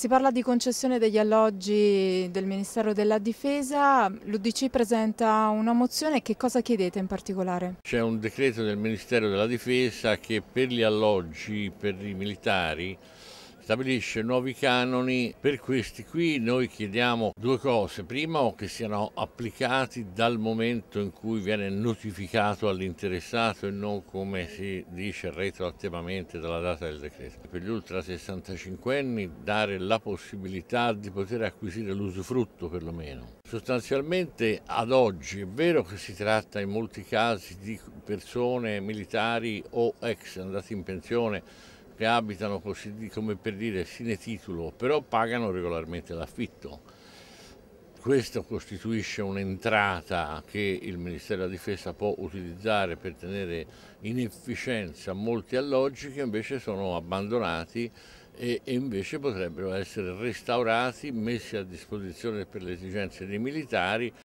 Si parla di concessione degli alloggi del Ministero della Difesa, l'Udc presenta una mozione, che cosa chiedete in particolare? C'è un decreto del Ministero della Difesa che per gli alloggi per i militari stabilisce nuovi canoni, per questi qui noi chiediamo due cose, prima che siano applicati dal momento in cui viene notificato all'interessato e non come si dice retroattivamente dalla data del decreto. Per gli ultra 65 anni dare la possibilità di poter acquisire l'usufrutto perlomeno. Sostanzialmente ad oggi è vero che si tratta in molti casi di persone militari o ex andati in pensione che abitano così come per dire sine titolo, però pagano regolarmente l'affitto. Questo costituisce un'entrata che il Ministero della Difesa può utilizzare per tenere in efficienza molti alloggi che invece sono abbandonati e, invece potrebbero essere restaurati, messi a disposizione per le esigenze dei militari